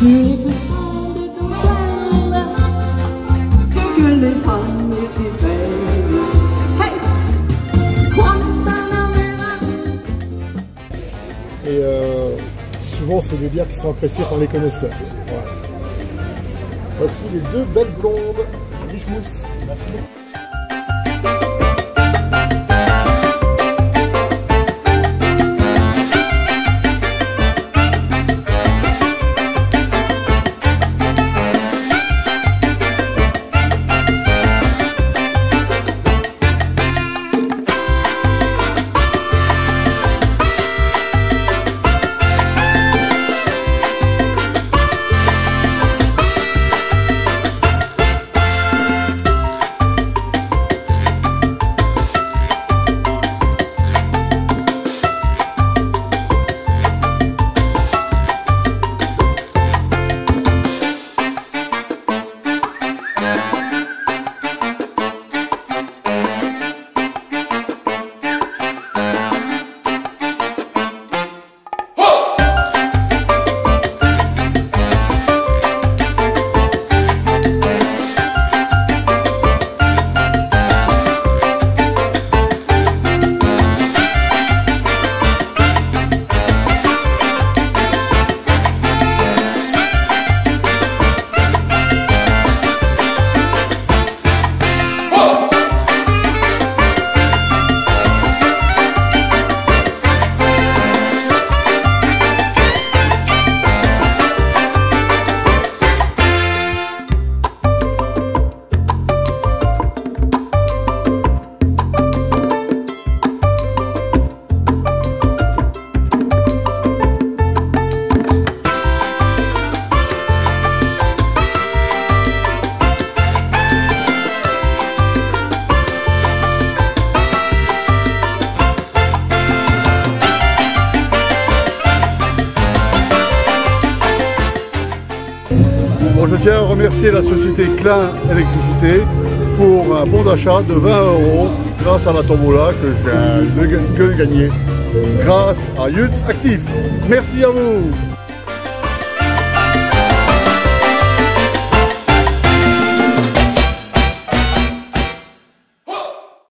Et euh, souvent, c'est des bières qui sont appréciées par les connaisseurs. Voici les deux belles blondes Richemousse. Merci beaucoup. Je tiens à remercier la société Klein Électricité pour un bon d'achat de 20 euros grâce à la tombola que j'ai de gagner grâce à Youth Actif. Merci à vous